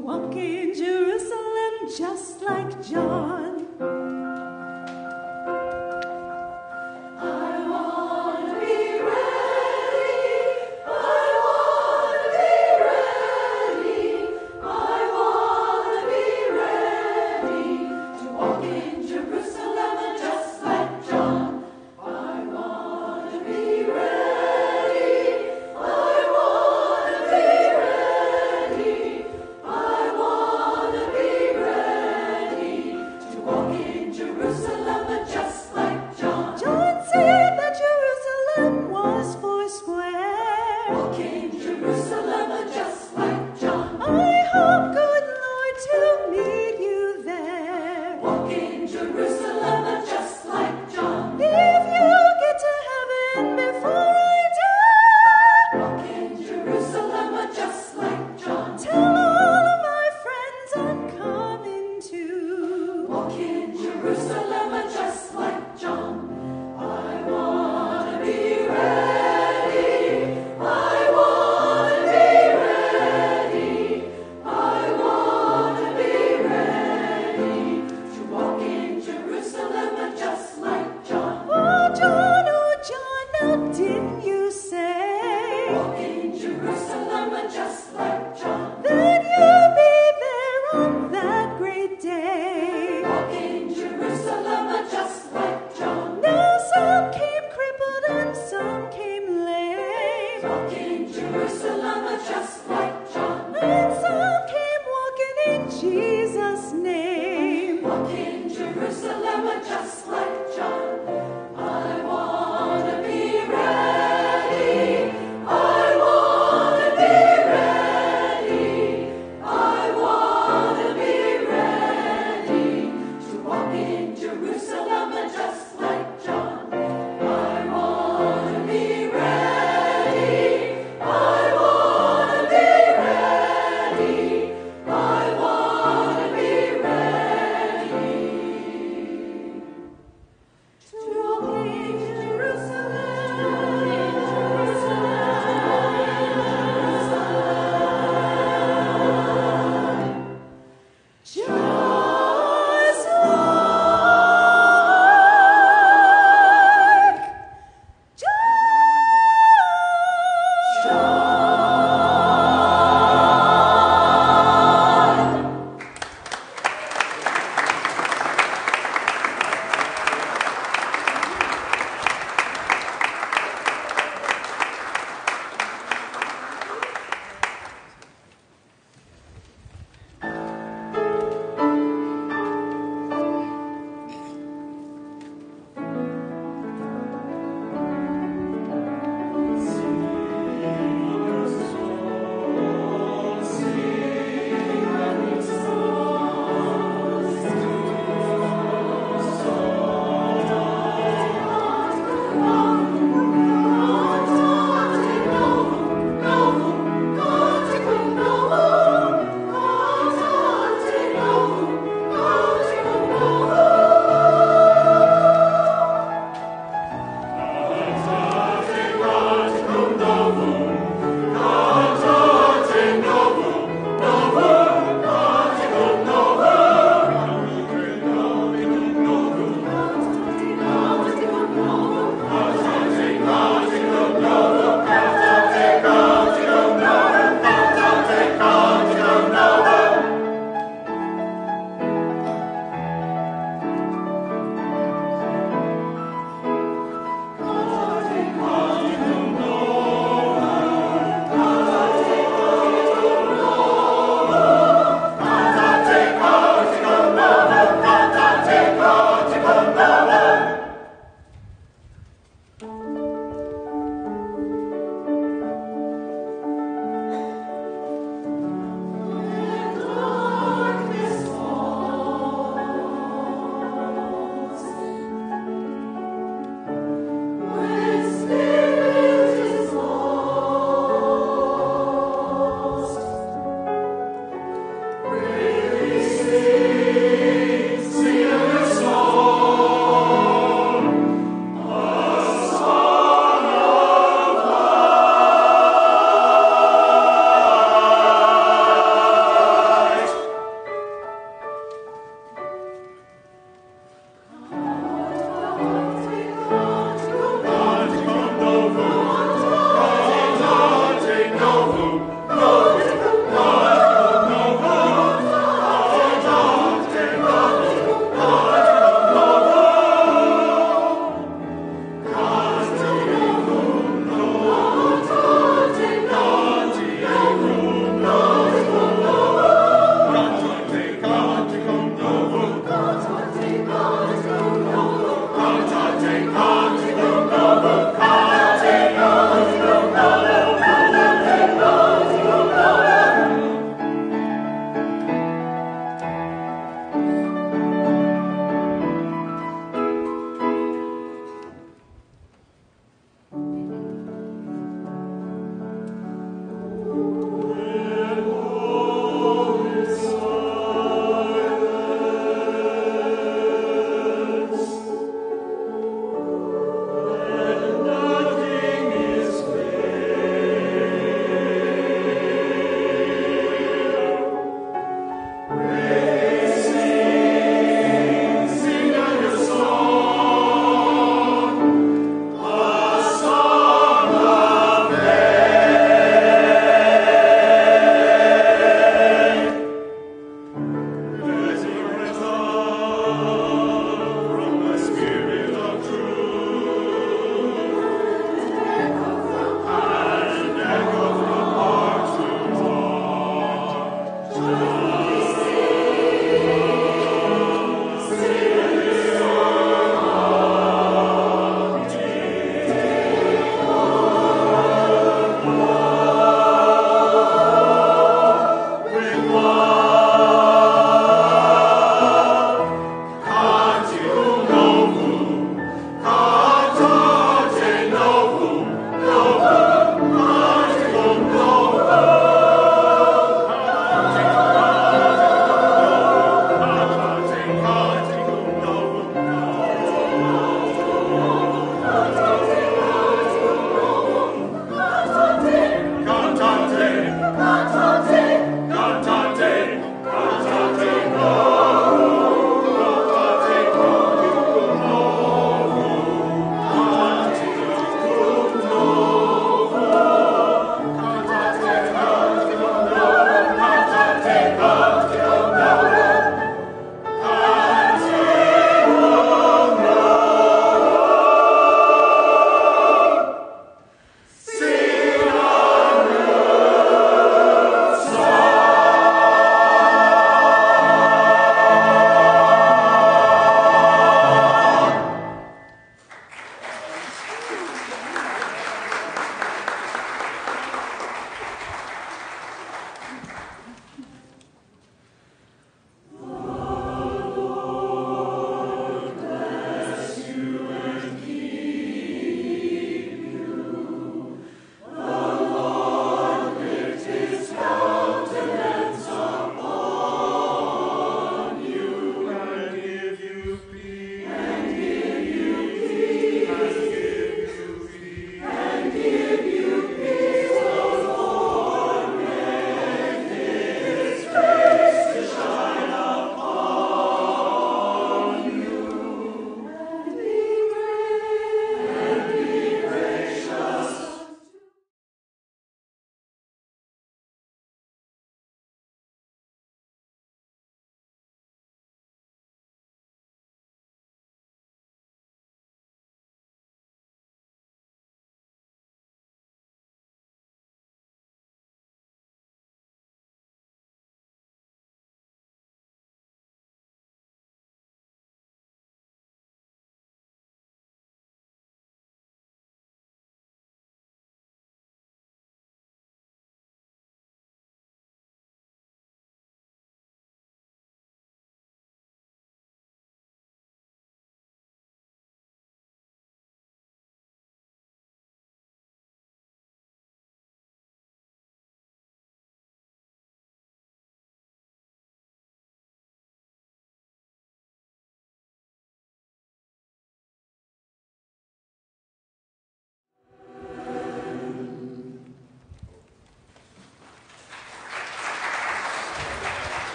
walk in Jerusalem just like John.